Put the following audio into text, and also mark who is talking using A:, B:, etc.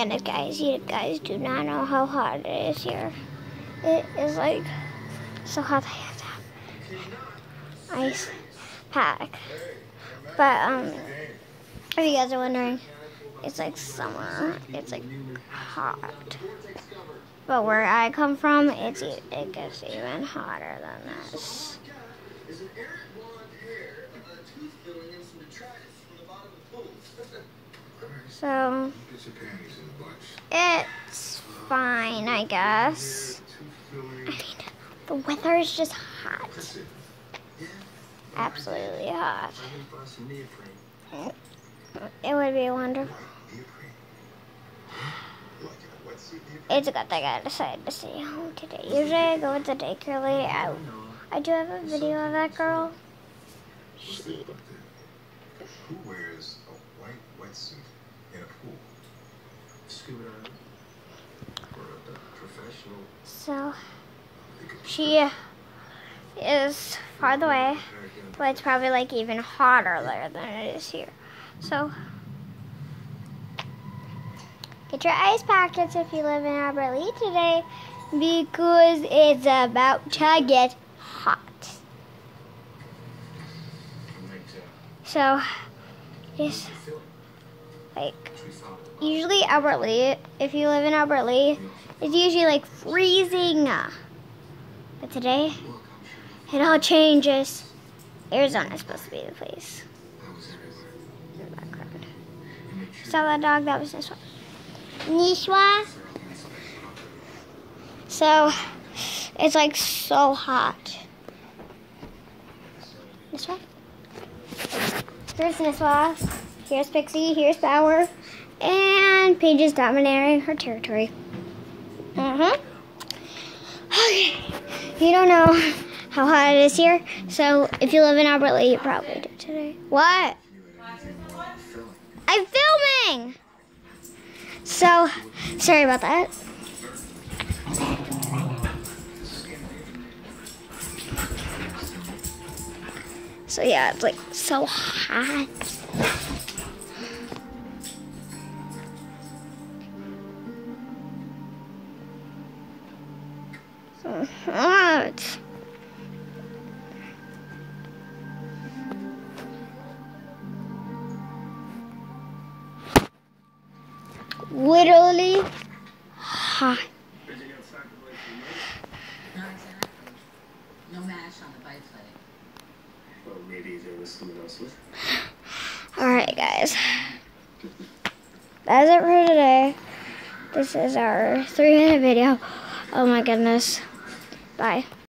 A: And guys, you guys do not know how hot it is here. It is like so hot I have to have ice pack. But um, if you guys are wondering, it's like summer. It's like hot. But where I come from, it's it gets even hotter than this. So um, it's fine, I guess. I mean, the weather is just hot. Absolutely hot. It would be wonderful. It's a good thing I decided to stay home today. Usually I go with the daycare lady. I, I do have a video of that girl. She,
B: wetsuit in a pool? Scuba diving? Or a professional?
A: so she is farther away, but it's probably like even hotter there than it is here. So get your ice packets if you live in Albert Lea today because it's about to get hot. Uh, so just like usually Albert if you live in Albert it's usually like freezing. But today, it all changes. Arizona is supposed to be the place. In the background. Saw that dog? That was Nishwa. Nishwa? So, it's like so hot. Nishwa? Here's Nishwa. Here's Pixie. Here's Power. And Paige is dominating her territory. Mm-hmm. Okay. You don't know how hot it is here, so if you live in Albert Lea, you probably do today. What? I'm filming! So, sorry about that. So yeah, it's like so hot. So hot. Literally hot.
C: No, mash on the bite plate.
B: Well, maybe there was someone else with
A: Alright, guys. That's it for today. This is our three minute video. Oh my goodness. Bye.